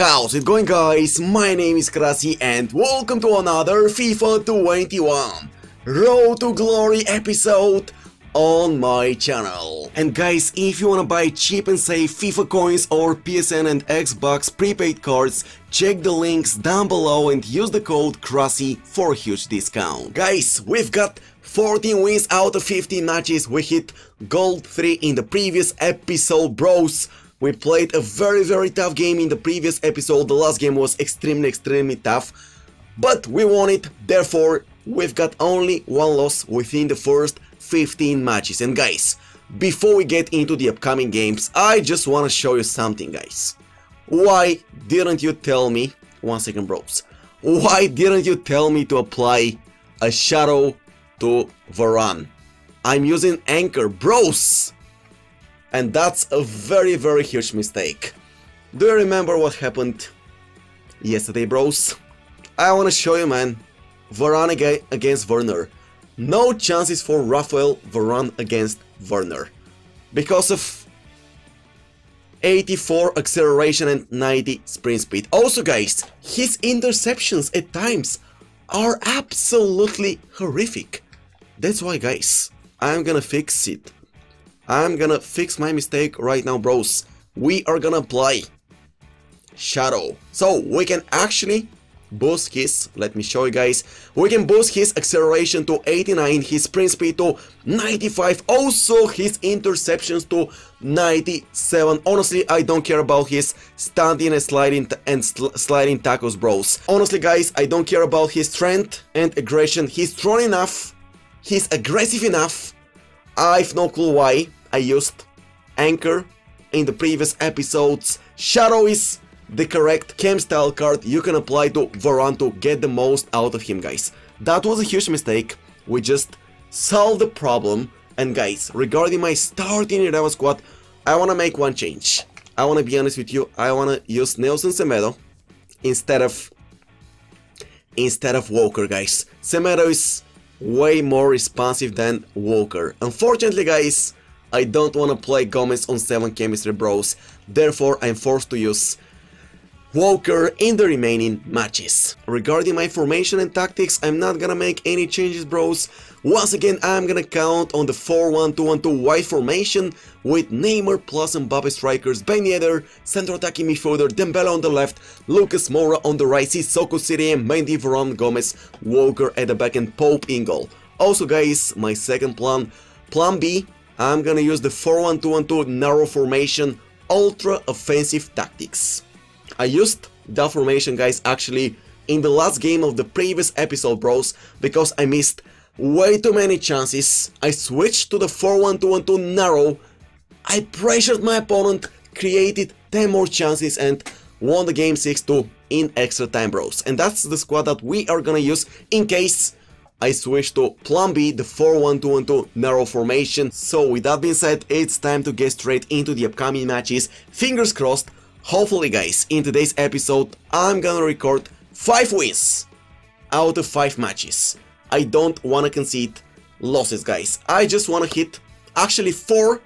How's it going guys? My name is Krasi and welcome to another FIFA 21 Road to Glory episode on my channel. And guys, if you wanna buy cheap and safe FIFA coins or PSN and Xbox prepaid cards, check the links down below and use the code KRASI for huge discount. Guys, we've got 14 wins out of 15 matches, we hit gold 3 in the previous episode bros. We played a very very tough game in the previous episode, the last game was extremely extremely tough, but we won it, therefore we've got only one loss within the first 15 matches. And guys, before we get into the upcoming games, I just wanna show you something guys. Why didn't you tell me, one second bros, why didn't you tell me to apply a shadow to Varane? I'm using Anchor, bros! And that's a very very huge mistake. Do you remember what happened yesterday bros? I wanna show you man, Varane against Werner. No chances for Rafael Varane against Werner. Because of 84 acceleration and 90 sprint speed. Also guys, his interceptions at times are absolutely horrific. That's why guys, I'm gonna fix it. I'm gonna fix my mistake right now, bros. We are gonna apply Shadow. So we can actually boost his, let me show you guys, we can boost his acceleration to 89, his sprint speed to 95, also his interceptions to 97. Honestly, I don't care about his standing and sliding and sl sliding tackles, bros. Honestly, guys, I don't care about his strength and aggression. He's strong enough, he's aggressive enough. I've no clue why, I used Anchor in the previous episodes. Shadow is the correct chem style card you can apply to Varane to get the most out of him guys. That was a huge mistake, we just solved the problem and guys, regarding my starting 11 squad, I wanna make one change. I wanna be honest with you, I wanna use Nelson Semedo instead of instead of Walker guys. Semedo is way more responsive than Walker. Unfortunately guys, I don't want to play Gomez on 7 chemistry bros, therefore I'm forced to use Walker in the remaining matches. Regarding my formation and tactics, I'm not gonna make any changes bros. Once again, I'm gonna count on the 4-1-2-1-2 wide formation with Neymar plus Mbappe strikers, Ben Yedder, central attacking midfielder, Dembele on the left, Lucas Moura on the right, Sissoko City, Mendy, Varane, Gomez, Walker at the back and Pope in goal. Also guys, my second plan, plan B, I'm gonna use the 4-1-2-1-2 narrow formation ultra offensive tactics. I used that formation guys actually in the last game of the previous episode bros because I missed way too many chances. I switched to the 4-1-2-1-2 narrow. I pressured my opponent, created 10 more chances and won the game 6-2 in extra time bros. And that's the squad that we are gonna use in case I switch to Plan B, the 4-1-2-1-2 narrow formation. So with that being said, it's time to get straight into the upcoming matches. Fingers crossed, hopefully guys, in today's episode I'm gonna record 5 wins out of 5 matches. I don't wanna concede losses guys. I just wanna hit, actually 4,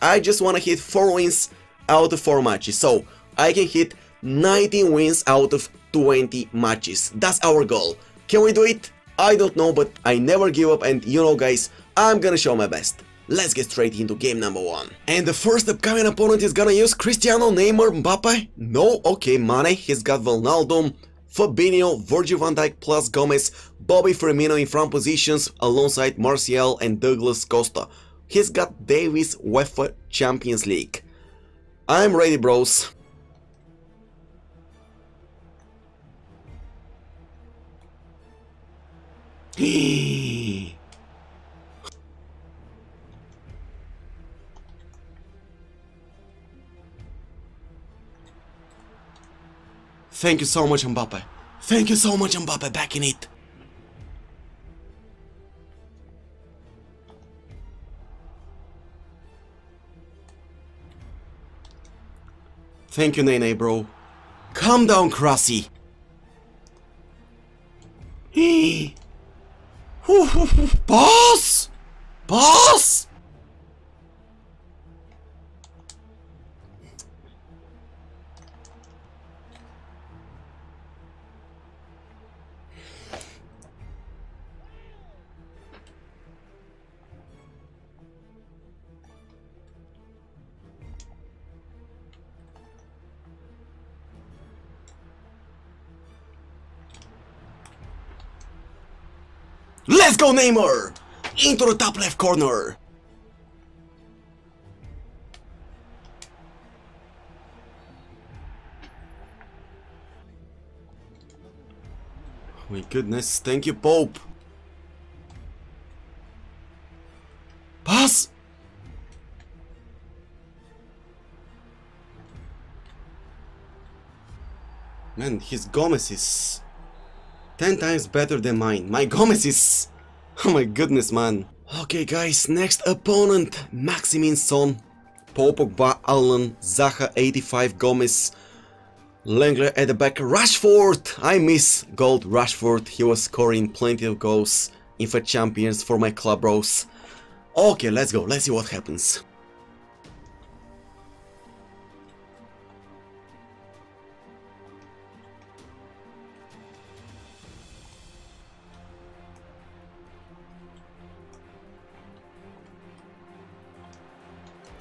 I just wanna hit 4 wins out of 4 matches. So I can hit 19 wins out of 20 matches. That's our goal. Can we do it? I don't know, but I never give up and you know guys, I'm gonna show my best. Let's get straight into game number one. And the first upcoming opponent is gonna use Cristiano, Neymar, Mbappe? No? Okay, Mane, he's got Ronaldo, Fabinho, Virgil van Dijk plus Gomez, Bobby Firmino in front positions alongside Martial and Douglas Costa. He's got Davies UEFA Champions League. I'm ready bros. Thank you so much, Mbappe. Thank you so much, Mbappe, back in it. Thank you, Nene, bro. Calm down, Krasi. Let's go Neymar! Into the top left corner! Oh my goodness, thank you Pope! Pass! Man, his Gomez is 10 times better than mine. My Gomez is... Oh my goodness, man. Okay, guys, next opponent, Maximin Son, Popogba, Allen, Zaha, 85, Gomez, Lenglet at the back, Rashford! I miss Gold Rashford, he was scoring plenty of goals in for champions for my club bros. Okay, let's go, let's see what happens.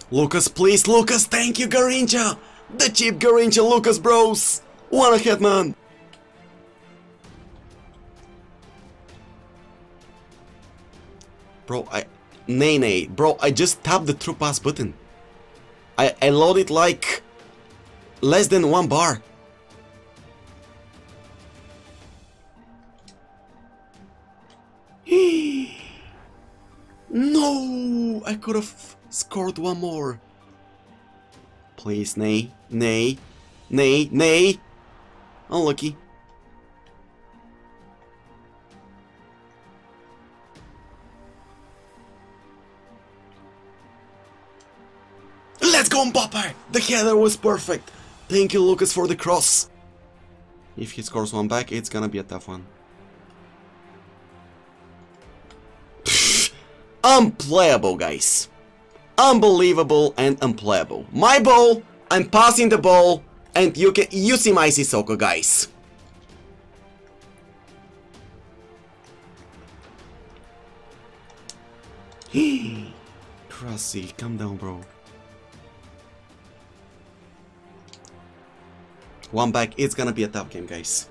Lucas, please, Lucas, thank you, Garrincha! The cheap Garrincha, Lucas, bros! One ahead, man! Bro, I... Nay, nay, bro, I just tapped the through pass button. I, I loaded like... Less than one bar. No! I could have scored one more. Please, nay, nay, nay, nay. Unlucky. Let's go Mbappe! The header was perfect. Thank you Lucas for the cross. If he scores one back, it's gonna be a tough one. Unplayable, guys unbelievable and unplayable. My ball, I'm passing the ball, and you can you see my Sissoko, guys. Krasi, calm down, bro. One back, it's gonna be a tough game, guys.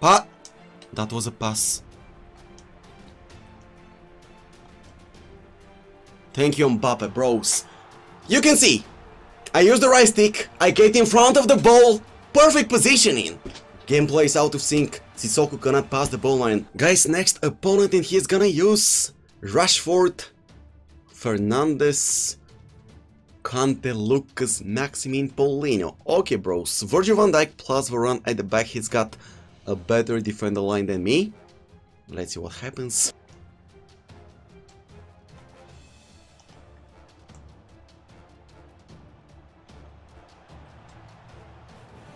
But that was a pass. Thank you, Mbappe, bros. You can see, I use the right stick, I get in front of the ball, perfect positioning. Gameplay is out of sync, Sissoko cannot pass the ball line. Guys, next opponent and he's gonna use Rashford, Fernandes, Kante, Lucas, Maximin, Paulinho. Okay, bros, Virgil van Dijk plus Varane at the back, he's got a better defender line than me. Let's see what happens.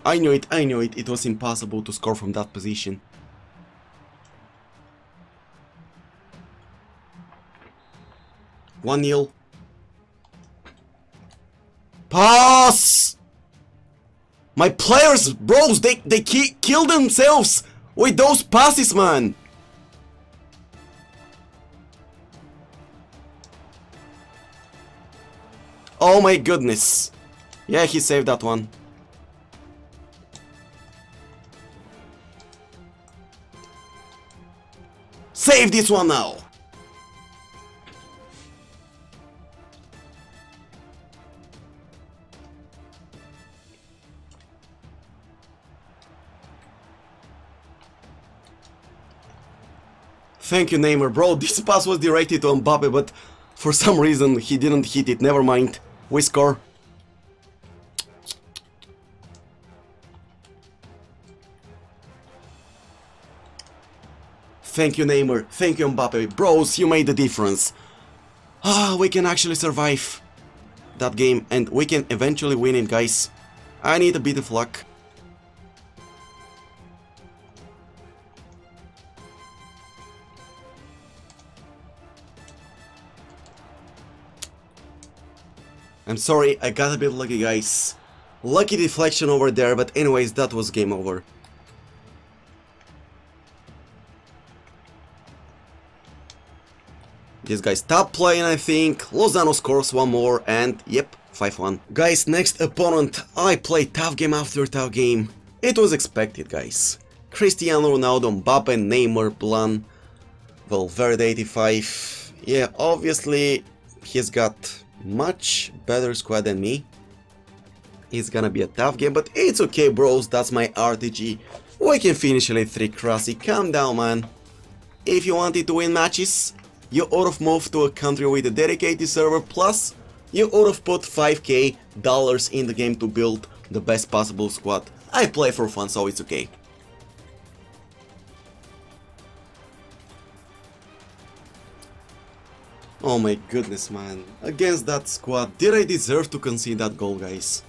I knew it, I knew it, it was impossible to score from that position. One nil. Pass! My players, bros, they, they ki kill themselves with those passes, man! Oh my goodness. Yeah, he saved that one. Save this one now! Thank you, Neymar. Bro, this pass was directed to Mbappe, but for some reason he didn't hit it. Never mind. We score. Thank you, Neymar. Thank you, Mbappe. Bros, you made the difference. Ah, we can actually survive that game and we can eventually win it, guys. I need a bit of luck. I'm sorry, I got a bit lucky, guys. Lucky deflection over there, but anyways, that was game over. This guy stopped playing, I think. Lozano scores one more, and yep, 5-1. Guys, next opponent. I played tough game after tough game. It was expected, guys. Cristiano Ronaldo, Mbappe, Neymar, Plan, Valverde 85. Yeah, obviously he's got much better squad than me. It's gonna be a tough game, but it's okay bros, that's my RTG. We can finish Elite 3 Krasi, calm down man. If you wanted to win matches, you ought to move to a country with a dedicated server, plus you ought to put 5k dollars in the game to build the best possible squad. I play for fun, so it's okay. Oh my goodness, man. Against that squad, did I deserve to concede that goal, guys?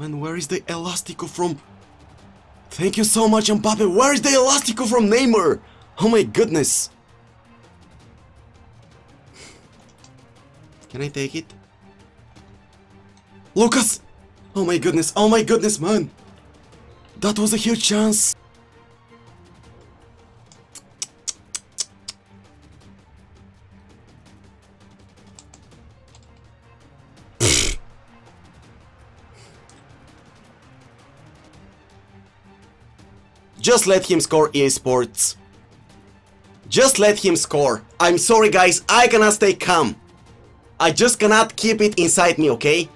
Man, where is the Elastico from? Thank you so much, Mbappe. Where is the Elastico from Neymar? Oh my goodness. Can I take it? Lucas! Oh my goodness, oh my goodness, man! That was a huge chance! Just let him score EA Sports. Just let him score. I'm sorry guys, I cannot stay calm. I just cannot keep it inside me, okay?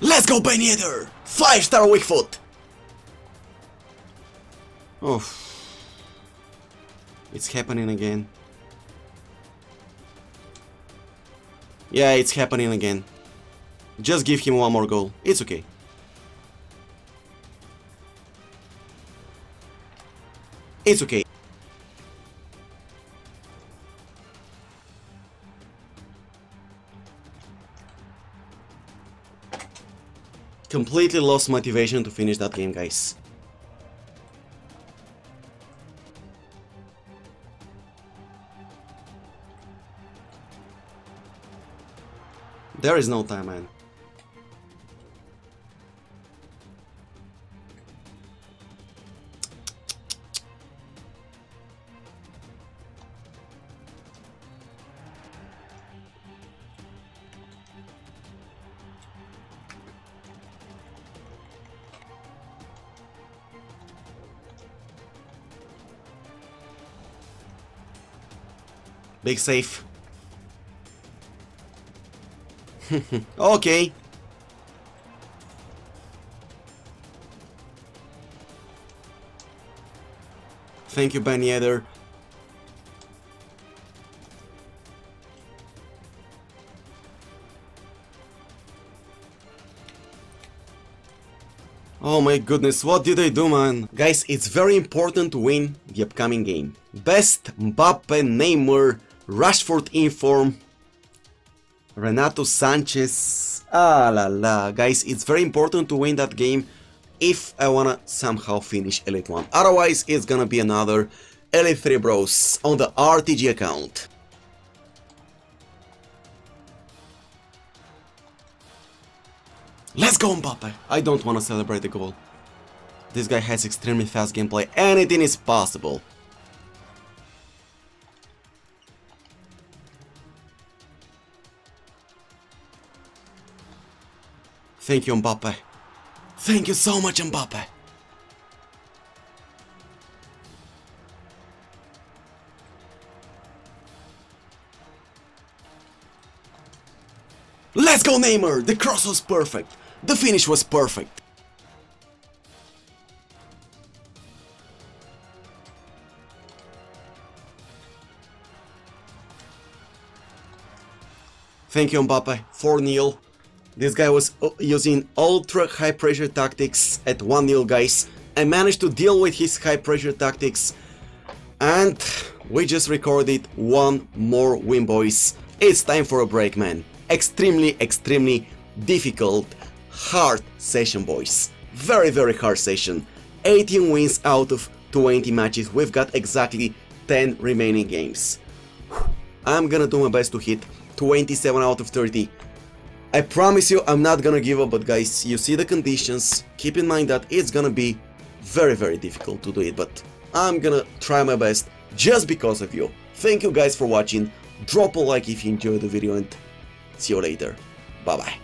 Let's go Ben! 5 star weak foot! Oh. It's happening again. Yeah, it's happening again. Just give him one more goal. It's okay. It's okay. Completely lost motivation to finish that game, guys. There is no time, man. Big safe. okay. Thank you, Ben Yedder. Oh my goodness, what did I do, man? Guys, it's very important to win the upcoming game. Best Mbappe, Neymar, Rashford in form, Renato Sanches. Ah la la. Guys, it's very important to win that game if I wanna somehow finish Elite 1. Otherwise, it's gonna be another Elite 3 Bros on the RTG account. Let's go Mbappe! I don't wanna celebrate the goal. This guy has extremely fast gameplay. Anything is possible. Thank you, Mbappe. Thank you so much, Mbappe. Let's go, Neymar! The cross was perfect. The finish was perfect. Thank you, Mbappe. 4-0. This guy was uh, using ultra high pressure tactics at 1-0 guys. I managed to deal with his high pressure tactics and we just recorded one more win boys. It's time for a break man. Extremely extremely difficult hard session boys. Very very hard session. 18 wins out of 20 matches. We've got exactly 10 remaining games. I'm gonna do my best to hit 27 out of 30 I promise you I'm not gonna give up, but guys, you see the conditions, keep in mind that it's gonna be very very difficult to do it, but I'm gonna try my best just because of you. Thank you guys for watching, drop a like if you enjoyed the video and see you later. Bye bye.